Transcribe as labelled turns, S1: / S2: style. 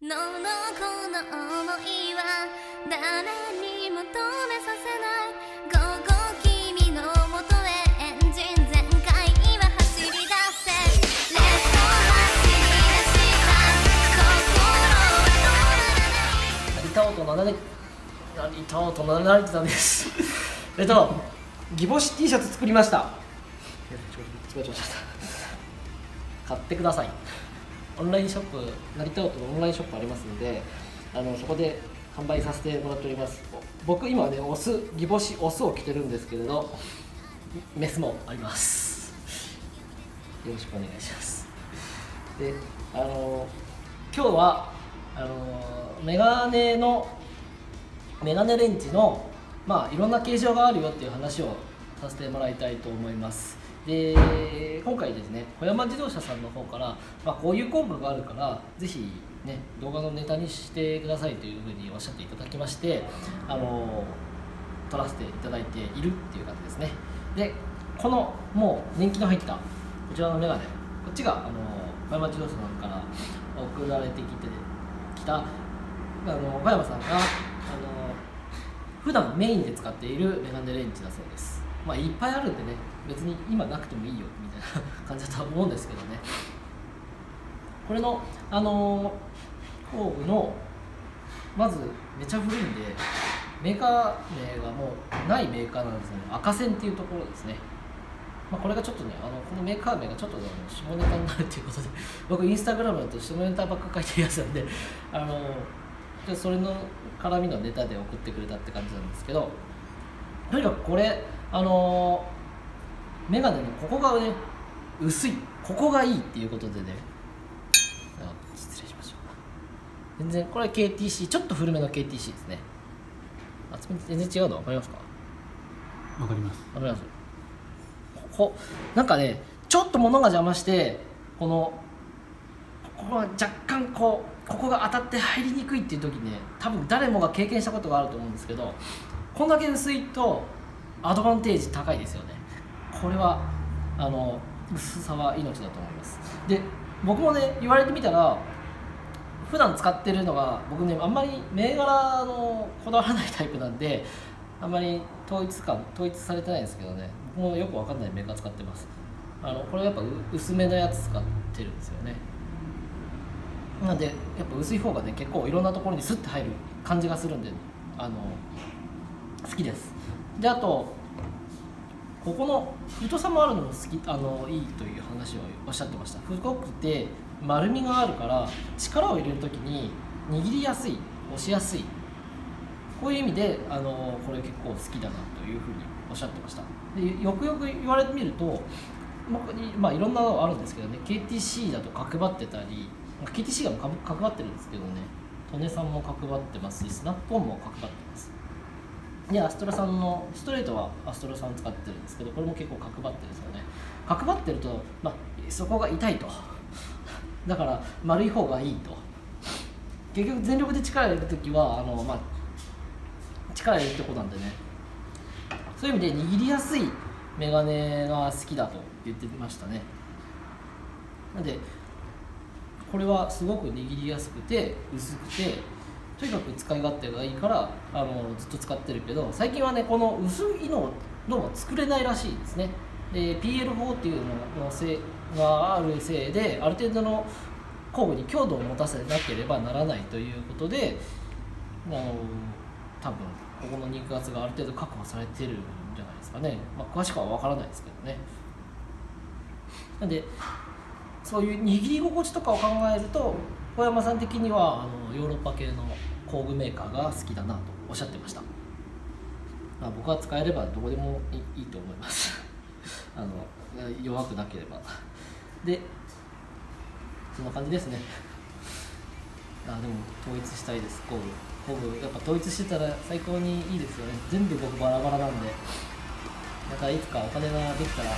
S1: ののこの想いは誰にも止めさせない。午後君のもとへエンジン全開今走り出せ。レッド走り出した心は
S2: 成田音7年成田音7成田ですえっとギボシ T シャツ作りました。ちょちょちょちょ買ってくださいオンラインショップ成田音のオンラインショップありますのであのそこで販売させてもらっております。僕今ねオスギボシオスを着てるんですけれどメスもあります。よろしくお願いします。であの今日はあのメガネのメガネレンチのまあいろんな形状があるよっていう話をさせてもらいたいと思います。で今回ですね小山自動車さんの方から、まあ、こういう工具があるからぜひね動画のネタにしてくださいというふうにおっしゃっていただきましてあの撮らせていただいているっていう感じですね。でこのもう年季の入ったこちらのメガネこっちがあの小山自動車さんから送られてきてきたあの小山さんが普段メインで使っているメガネレンチだそうです。まあいっぱいあるんでね別に今なくてもいいよみたいな感じだと思うんですけどね。これのあの工具のまずめちゃ古いんでメーカー名がもうないメーカーなんですね。赤線っていうところですね。まあ、これがちょっとねあのこのメーカー名がちょっと、ね、下ネタになるということで僕インスタグラムだと下ネタばっか書いてるやつなんであのでそれの絡みのネタで送ってくれたって感じなんですけどとにかくこれあのメガネのここがね薄いここがいいっていうことでね。あ失礼しましょう全然これは KTC ちょっと古めの KTC ですね。厚み全然違うの？分かりますか？
S3: わかります。
S2: わかります？ここなんかねちょっと物が邪魔してこのここが若干こうここが当たって入りにくいっていう時ね多分誰もが経験したことがあると思うんですけどこんだけ薄いとアドバンテージ高いですよね。これはあの薄さは命だと思います。で僕もね言われてみたら普段使ってるのが僕ねあんまり銘柄のこだわらないタイプなんであんまり統一感統一されてないんですけどね僕もよくわかんないメーカー使ってます。あのこれやっぱ薄めのやつ使ってるんですよね。なんでやっぱ薄い方がね結構いろんなところにスッて入る感じがするんであの好きです。であとここの太さもあるのも好きあのいいという話をおっしゃってました。太くて丸みがあるから力を入れる時に握りやすい押しやすい。こういう意味であのこれ結構好きだなというふうにおっしゃってました。でよくよく言われてみるとまあいろんなのあるんですけどね KTC だと角張ってたり KTC が角角張ってるんですけどね。利根さんも角張ってますしスナップオンも角張ってます。でアストラさんのストレートはアストラさん使ってるんですけどこれも結構角張ってるんですよね。角張ってると、まあ、そこが痛いと。だから丸い方がいいと。結局全力で力入れる時はあの、まあ、力入れるってことなんでね。そういう意味で握りやすいメガネが好きだと言ってましたね。なんでこれはすごく握りやすくて薄くてとにかく使い勝手がいいからあのずっと使ってるけど最近はねこの薄いのどうも作れないらしいですね。で PL4 っていうののせいがあるせいである程度の工具に強度を持たせなければならないということであの多分ここの肉厚がある程度確保されてるんじゃないですかね、まあ、詳しくは分からないですけどね。なんでそういう握り心地とかを考えると小山さん的にはあのヨーロッパ系の工具メーカーが好きだなとおっしゃってました、まあ、僕は使えればどこでもいいと思います。あの弱くなければ。でそんな感じですね。あでも統一したいです。工具。工具やっぱ統一してたら最高にいいですよね。全部僕バラバラなんで。またいつかお金ができたら